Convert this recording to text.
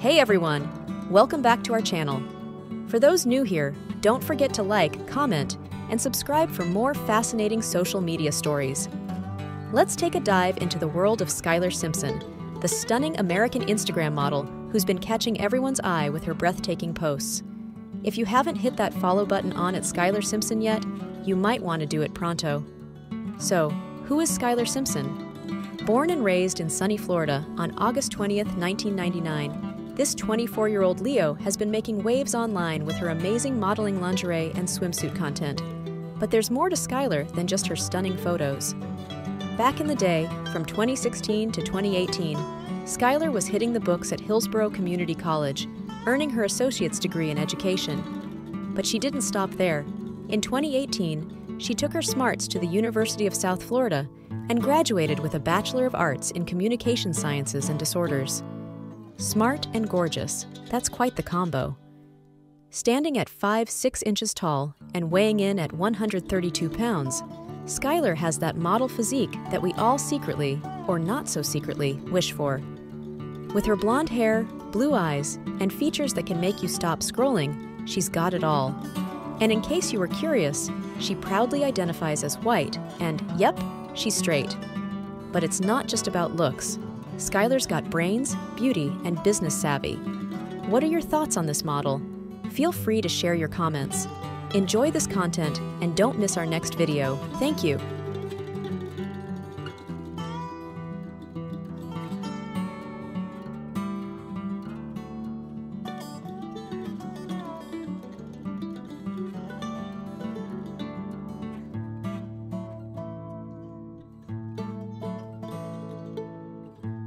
Hey everyone! Welcome back to our channel. For those new here, don't forget to like, comment, and subscribe for more fascinating social media stories. Let's take a dive into the world of Skyler Simpson, the stunning American Instagram model who's been catching everyone's eye with her breathtaking posts. If you haven't hit that follow button on at Skyler Simpson yet, you might want to do it pronto. So, who is Skyler Simpson? Born and raised in sunny Florida on August 20th, 1999, this 24 year old Leo has been making waves online with her amazing modeling lingerie and swimsuit content. But there's more to Skyler than just her stunning photos. Back in the day, from 2016 to 2018, Skyler was hitting the books at Hillsborough Community College, earning her associate's degree in education. But she didn't stop there. In 2018, she took her smarts to the University of South Florida and graduated with a Bachelor of Arts in Communication Sciences and Disorders. Smart and gorgeous, that's quite the combo. Standing at 5 6 inches tall and weighing in at 132 pounds, Skyler has that model physique that we all secretly, or not so secretly, wish for. With her blonde hair, blue eyes, and features that can make you stop scrolling, she's got it all. And in case you were curious, she proudly identifies as white, and yep, she's straight. But it's not just about looks. Skyler's got brains, beauty, and business savvy. What are your thoughts on this model? Feel free to share your comments. Enjoy this content and don't miss our next video. Thank you.